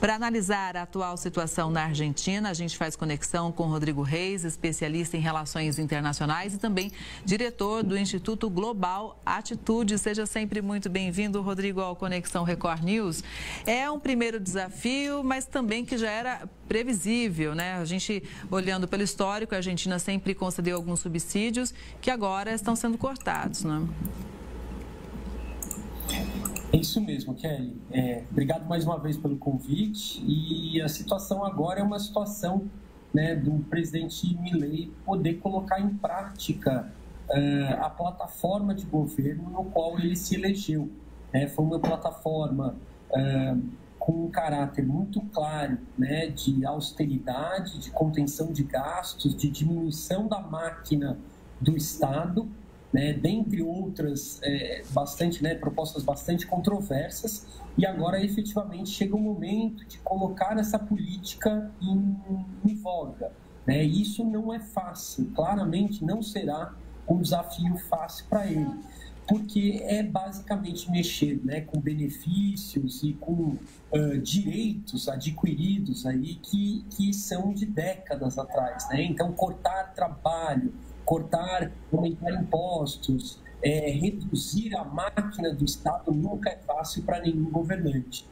Para analisar a atual situação na Argentina, a gente faz conexão com Rodrigo Reis, especialista em relações internacionais e também diretor do Instituto Global Atitude. Seja sempre muito bem-vindo, Rodrigo, ao Conexão Record News. É um primeiro desafio, mas também que já era previsível, né? A gente, olhando pelo histórico, a Argentina sempre concedeu alguns subsídios que agora estão sendo cortados, né? É isso mesmo, Kelly. É, obrigado mais uma vez pelo convite. E a situação agora é uma situação né, do presidente Milley poder colocar em prática uh, a plataforma de governo no qual ele se elegeu. É, foi uma plataforma uh, com um caráter muito claro né, de austeridade, de contenção de gastos, de diminuição da máquina do Estado né, dentre outras é, bastante, né, propostas bastante controversas, e agora efetivamente chega o momento de colocar essa política em, em voga. Né? Isso não é fácil, claramente não será um desafio fácil para ele, porque é basicamente mexer né, com benefícios e com uh, direitos adquiridos aí que, que são de décadas atrás. Né? Então, cortar trabalho, cortar, aumentar impostos, é, reduzir a máquina do Estado nunca é fácil para nenhum governante.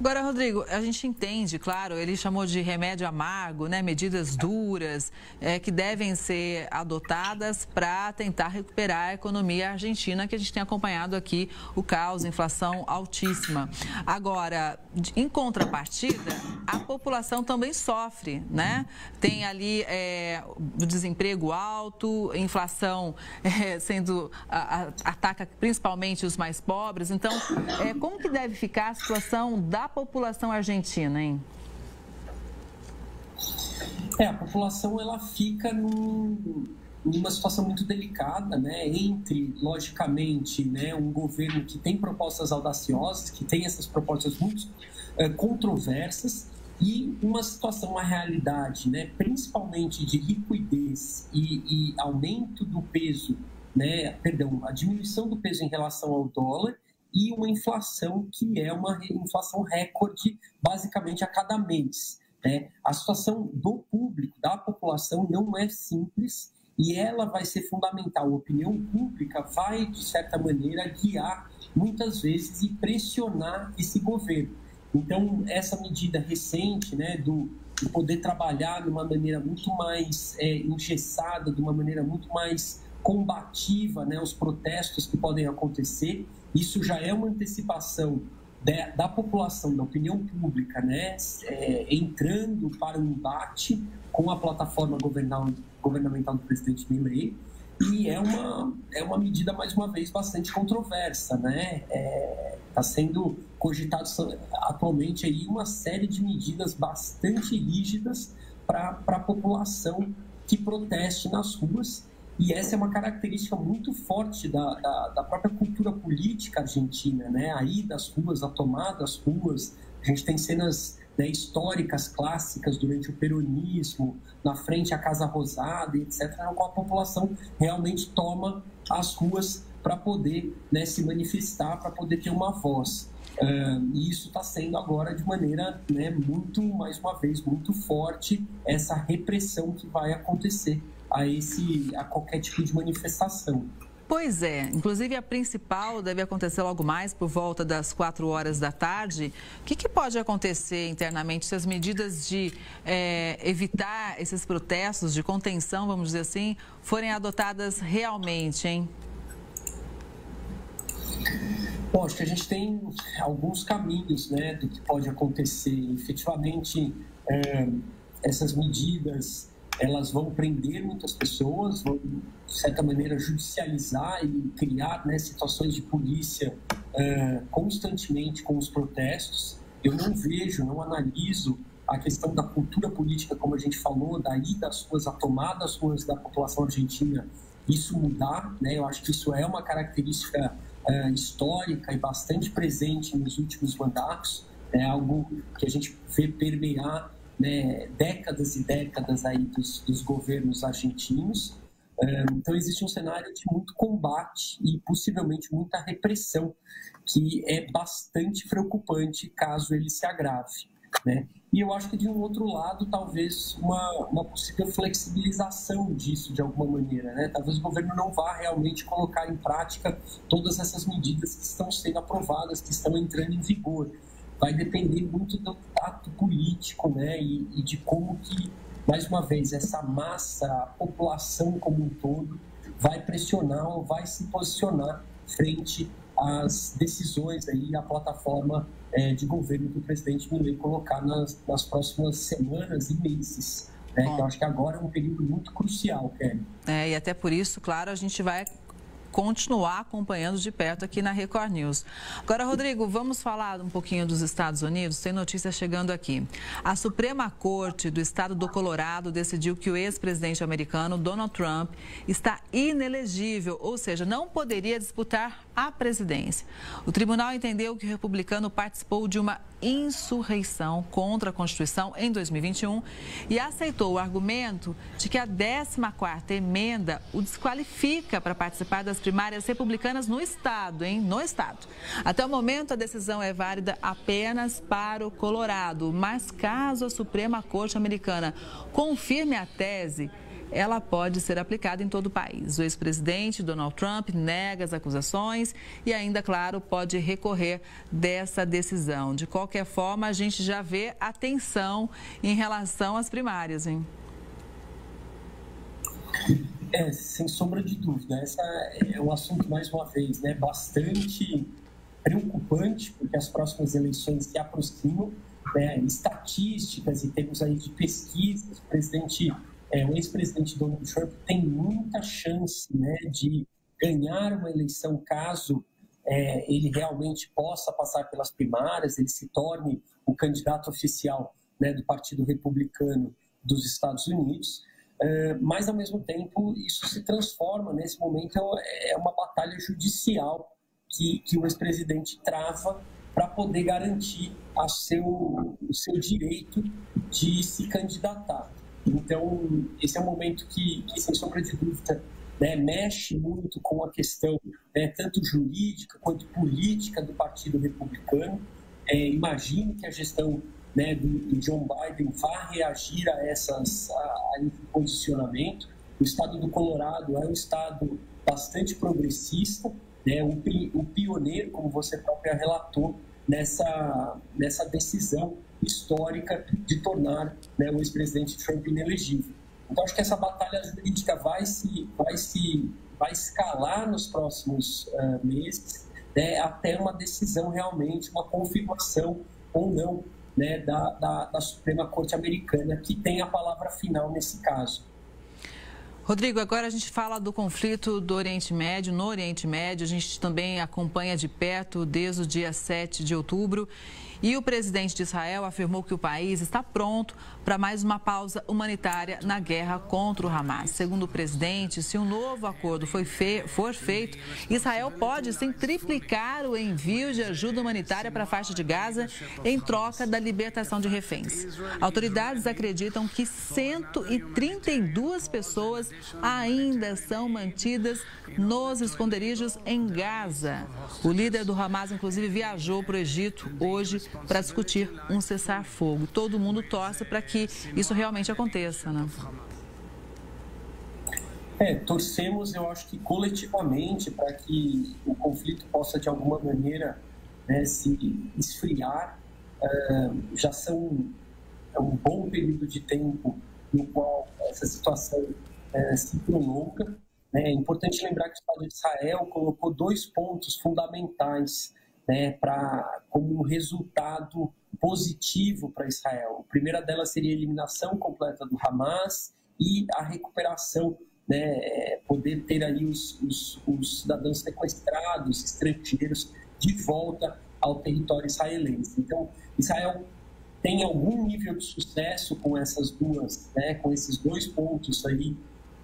Agora, Rodrigo, a gente entende, claro, ele chamou de remédio amargo, né? Medidas duras é, que devem ser adotadas para tentar recuperar a economia argentina, que a gente tem acompanhado aqui o caos, inflação altíssima. Agora, em contrapartida, a população também sofre, né? Tem ali é, desemprego alto, inflação é, sendo a, a, ataca principalmente os mais pobres. Então, é, como que deve ficar a situação da população argentina, hein? É, a população ela fica num, numa situação muito delicada, né? Entre, logicamente, né, um governo que tem propostas audaciosas, que tem essas propostas muito é, controversas, e uma situação, uma realidade, né, principalmente de liquidez e, e aumento do peso, né, perdão, a diminuição do peso em relação ao dólar e uma inflação que é uma inflação recorde basicamente a cada mês. Né? A situação do público, da população, não é simples e ela vai ser fundamental. A opinião pública vai, de certa maneira, guiar muitas vezes e pressionar esse governo. Então, essa medida recente né, do, do poder trabalhar de uma maneira muito mais é, engessada, de uma maneira muito mais combativa, né, os protestos que podem acontecer, isso já é uma antecipação da, da população, da opinião pública, né, é, entrando para um embate com a plataforma governamental do presidente Milley, e é uma, é uma medida, mais uma vez, bastante controversa, né? Está é, tá sendo cogitado atualmente aí uma série de medidas bastante rígidas para a população que proteste nas ruas e essa é uma característica muito forte da, da, da própria cultura política argentina, né? Aí das ruas, a tomada das ruas, a gente tem cenas né, históricas, clássicas durante o peronismo, na frente à Casa Rosada, etc., na qual a população realmente toma as ruas para poder né, se manifestar, para poder ter uma voz. Uh, e isso está sendo agora de maneira né, muito, mais uma vez, muito forte, essa repressão que vai acontecer a, esse, a qualquer tipo de manifestação. Pois é, inclusive a principal deve acontecer logo mais, por volta das 4 horas da tarde. O que, que pode acontecer internamente se as medidas de é, evitar esses protestos, de contenção, vamos dizer assim, forem adotadas realmente, hein? Bom, acho que a gente tem alguns caminhos né, do que pode acontecer. Efetivamente, é, essas medidas elas vão prender muitas pessoas, vão, de certa maneira, judicializar e criar né, situações de polícia uh, constantemente com os protestos. Eu não vejo, não analiso a questão da cultura política, como a gente falou, daí das ruas, a tomada das ruas da população argentina, isso mudar. Né? Eu acho que isso é uma característica uh, histórica e bastante presente nos últimos mandatos. É algo que a gente vê permear né, décadas e décadas aí dos, dos governos argentinos. Então, existe um cenário de muito combate e possivelmente muita repressão, que é bastante preocupante caso ele se agrave. Né? E eu acho que, de um outro lado, talvez uma, uma possível flexibilização disso de alguma maneira. Né? Talvez o governo não vá realmente colocar em prática todas essas medidas que estão sendo aprovadas, que estão entrando em vigor. Vai depender muito do tato político né? e, e de como que mais uma vez, essa massa, a população como um todo, vai pressionar ou vai se posicionar frente às decisões aí, a plataforma é, de governo que o presidente Milei colocar nas, nas próximas semanas e meses. Né? eu acho que agora é um período muito crucial, Kelly. É, e até por isso, claro, a gente vai continuar acompanhando de perto aqui na Record News. Agora, Rodrigo, vamos falar um pouquinho dos Estados Unidos? Tem notícia chegando aqui. A Suprema Corte do Estado do Colorado decidiu que o ex-presidente americano Donald Trump está inelegível, ou seja, não poderia disputar a presidência. O tribunal entendeu que o republicano participou de uma insurreição contra a Constituição em 2021 e aceitou o argumento de que a 14ª emenda o desqualifica para participar das primárias republicanas no estado, hein? No estado. Até o momento a decisão é válida apenas para o Colorado, mas caso a Suprema Corte Americana confirme a tese, ela pode ser aplicada em todo o país. O ex-presidente Donald Trump nega as acusações e ainda, claro, pode recorrer dessa decisão. De qualquer forma, a gente já vê atenção em relação às primárias, hein? É, sem sombra de dúvida. Esse é um assunto, mais uma vez, né, bastante preocupante, porque as próximas eleições se aproximam. Né, estatísticas e termos aí de pesquisas, o presidente é, o ex-presidente Donald Trump tem muita chance né, de ganhar uma eleição caso é, ele realmente possa passar pelas primárias, ele se torne o candidato oficial né, do Partido Republicano dos Estados Unidos. É, mas, ao mesmo tempo, isso se transforma, nesse momento, é uma batalha judicial que, que o ex-presidente trava para poder garantir seu, o seu direito de se candidatar. Então, esse é um momento que, que sem sombra de dúvida, né, mexe muito com a questão né, tanto jurídica quanto política do Partido Republicano. É, imagino que a gestão né, do, do, John Biden vá reagir a, essas, a, a esse posicionamento. O estado do Colorado é um estado bastante progressista, né, o, o pioneiro, como você própria relatou, nessa, nessa decisão histórica de tornar né, o ex-presidente Trump inelegível. Então, acho que essa batalha jurídica vai se, vai se vai escalar nos próximos uh, meses né, até uma decisão realmente, uma confirmação ou não né, da, da, da Suprema Corte Americana, que tem a palavra final nesse caso. Rodrigo, agora a gente fala do conflito do Oriente Médio. No Oriente Médio, a gente também acompanha de perto desde o dia 7 de outubro. E o presidente de Israel afirmou que o país está pronto para mais uma pausa humanitária na guerra contra o Hamas. Segundo o presidente, se um novo acordo fe for feito, Israel pode sim triplicar o envio de ajuda humanitária para a faixa de Gaza em troca da libertação de reféns. Autoridades acreditam que 132 pessoas ainda são mantidas nos esconderijos em Gaza. O líder do Hamas, inclusive, viajou para o Egito hoje para discutir um cessar-fogo. Todo mundo torce para que isso realmente aconteça, né? É, torcemos, eu acho que coletivamente, para que o conflito possa, de alguma maneira, né, se esfriar. Uh, já são é um bom período de tempo no qual essa situação uh, se prolonga. Né? É importante lembrar que o Estado de Israel colocou dois pontos fundamentais né, pra, como um resultado positivo para Israel. A primeira delas seria a eliminação completa do Hamas e a recuperação, né, poder ter ali os, os, os cidadãos sequestrados, estrangeiros, de volta ao território israelense. Então, Israel tem algum nível de sucesso com essas duas, né, com esses dois pontos aí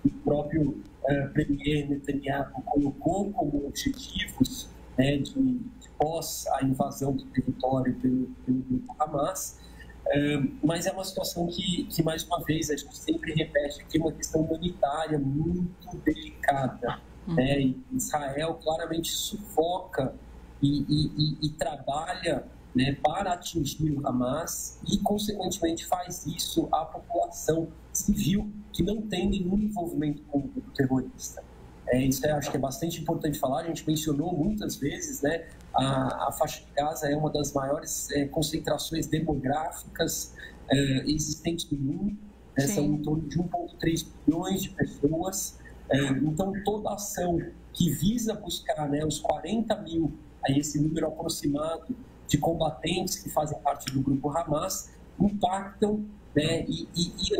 que o próprio uh, premier Netanyahu colocou como objetivos né, de, de, pós a invasão do território pelo, pelo grupo Hamas. mas é uma situação que, que, mais uma vez, a gente sempre repete é uma questão humanitária muito delicada. Uhum. Né? Israel claramente sufoca e, e, e, e trabalha né, para atingir o Hamas e, consequentemente, faz isso à população civil que não tem nenhum envolvimento com o grupo terrorista. É, isso é, acho que é bastante importante falar. A gente mencionou muitas vezes, né? A, a faixa de Gaza é uma das maiores é, concentrações demográficas é, existentes no mundo. Né, são em torno de 1,3 bilhões de pessoas. É, então, toda ação que visa buscar né, os 40 mil, aí esse número aproximado de combatentes que fazem parte do grupo Hamas, impactam né, e, e, e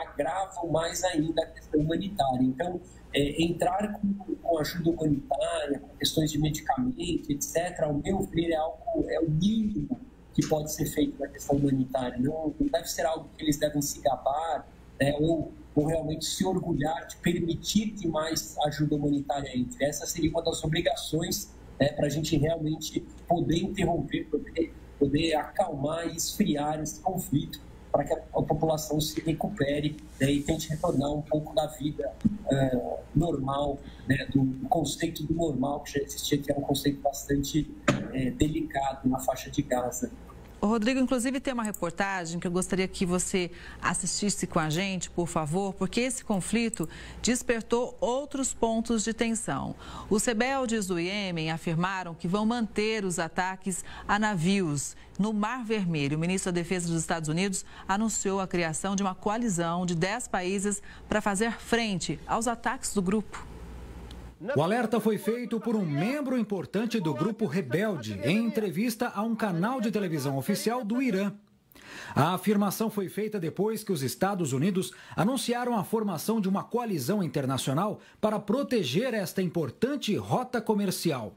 agravam mais ainda a questão humanitária. Então, é, entrar com, com, ajuda humanitária, com questões de medicamento, etc., ao meu ver, é, algo, é o mínimo que pode ser feito na questão humanitária. Não, não deve ser algo que eles devem se gabar né, ou, ou realmente se orgulhar de permitir que mais ajuda humanitária entre. Essa seria uma das obrigações né, para a gente realmente poder interromper, poder, poder acalmar e esfriar esse conflito para que a, população se recupere né, e tente retornar um pouco da vida uh, normal, né, do, conceito do normal que já existia, que é um conceito bastante uh, delicado na faixa de Gaza. Rodrigo, inclusive, tem uma reportagem que eu gostaria que você assistisse com a gente, por favor, porque esse conflito despertou outros pontos de tensão. Os rebeldes do Iêmen afirmaram que vão manter os ataques a navios no Mar Vermelho. O ministro da Defesa dos Estados Unidos anunciou a criação de uma coalizão de 10 países para fazer frente aos ataques do grupo. O alerta foi feito por um membro importante do grupo rebelde em entrevista a um canal de televisão oficial do Irã. A afirmação foi feita depois que os Estados Unidos anunciaram a formação de uma coalizão internacional para proteger esta importante rota comercial.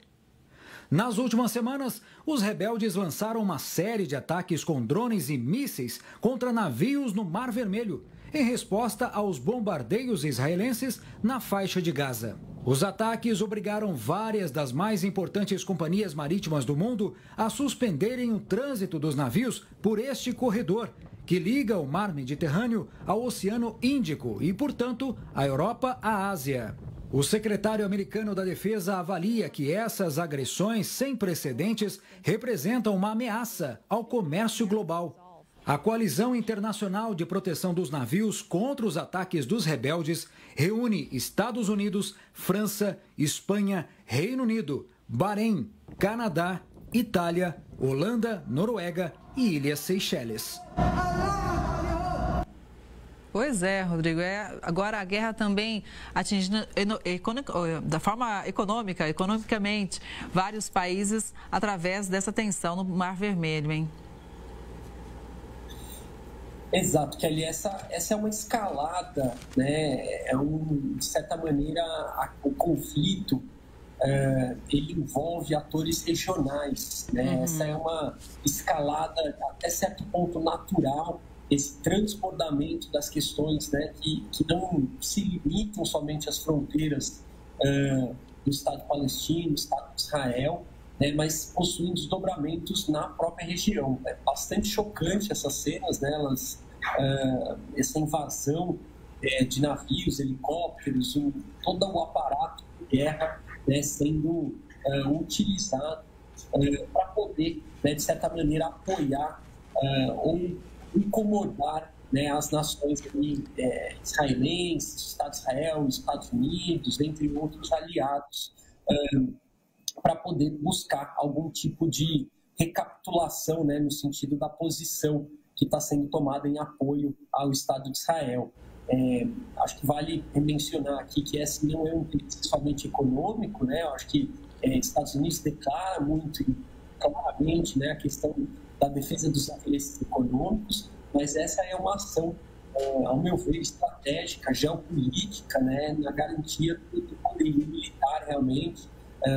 Nas últimas semanas, os rebeldes lançaram uma série de ataques com drones e mísseis contra navios no Mar Vermelho, em resposta aos bombardeios israelenses na faixa de Gaza. Os ataques obrigaram várias das mais importantes companhias marítimas do mundo a suspenderem o trânsito dos navios por este corredor, que liga o mar Mediterrâneo ao Oceano Índico e, portanto, a Europa à Ásia. O secretário americano da Defesa avalia que essas agressões sem precedentes representam uma ameaça ao comércio global. A Coalizão Internacional de Proteção dos Navios contra os Ataques dos Rebeldes reúne Estados Unidos, França, Espanha, Reino Unido, Bahrein, Canadá, Itália, Holanda, Noruega e Ilhas Seychelles. Pois é, Rodrigo. É, agora a guerra também atingindo da forma econômica, economicamente, vários países através dessa tensão no Mar Vermelho, hein? Exato, que ali essa, essa é uma escalada, né? é um, de certa maneira a, o conflito é, ele envolve atores regionais, né? Uhum. essa é uma escalada até certo ponto natural, esse transbordamento das questões né? que, que não se limitam somente às fronteiras é, do Estado palestino, do Estado de Israel, né, mas possuem desdobramentos na própria região. É bastante chocante essas cenas, né, elas, uh, essa invasão é, de navios, helicópteros, um, todo o aparato de guerra né, sendo uh, utilizado uh, para poder, né, de certa maneira, apoiar ou incomodar né, as nações ali, é, israelenses, Estado de Israel, Estados Unidos, entre outros aliados para poder buscar algum tipo de recapitulação, né, no sentido da posição que está sendo tomada em apoio ao Estado de Israel. É, acho que vale mencionar aqui que esse não é um interesse somente econômico, né? Acho que é, Estados Unidos declara muito claramente né, a questão da defesa dos interesses econômicos, mas essa é uma ação, é, ao meu ver, estratégica, geopolítica, né, na garantia do, poderio militar realmente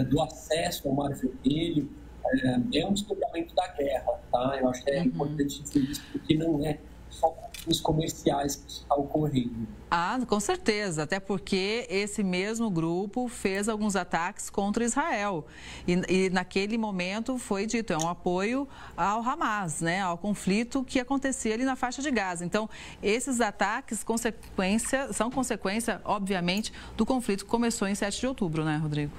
do acesso ao Mar Vermelho, é, é um desdobramento da guerra, tá? Eu acho que é uhum. importante dizer isso, porque não é só conflitos comerciais que está ocorrendo. Ah, com certeza, até porque esse mesmo grupo fez alguns ataques contra Israel. E, e, naquele momento foi dito, é um apoio ao Hamas, né, ao conflito que acontecia ali na faixa de Gaza. Então, esses ataques consequência, são consequência, obviamente, do conflito que começou em 7 de outubro, né, Rodrigo?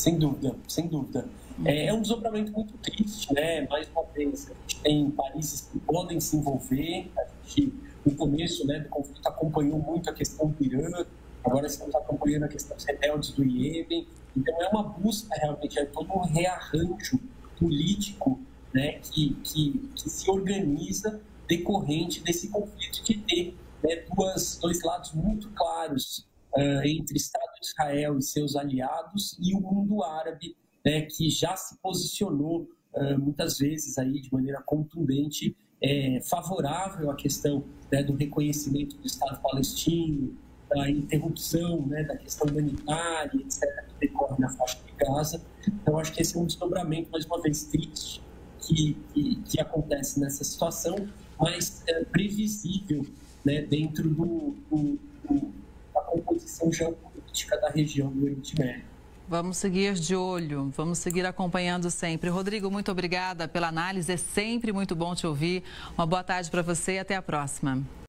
Sem dúvida, sem dúvida. É, é um desdobramento muito triste, né? Mais uma vez, a gente tem países que podem se envolver, a gente, no começo né, do conflito, acompanhou muito a questão do Irã, agora estamos acompanhando a questão dos rebeldes do Iêmen. Então, é uma busca realmente, é todo um rearranjo político né, que, que, que se organiza decorrente desse conflito de ter né, duas, dois lados muito claros uh, entre Estado de Israel e seus aliados e o mundo árabe, né, que já se posicionou uh, muitas vezes aí de maneira contundente é, favorável à questão né, do reconhecimento do Estado palestino, da interrupção né, da questão humanitária, etc., que decorre na faixa de Gaza. Então, acho que esse é um desdobramento, mais uma vez, triste que, que, que acontece nessa situação, mas é previsível né, dentro do, do, do, da composição geopolítica da região do Oriente Médio. Vamos seguir de olho, vamos seguir acompanhando sempre. Rodrigo, muito obrigada pela análise, é sempre muito bom te ouvir. Uma boa tarde para você e até a próxima.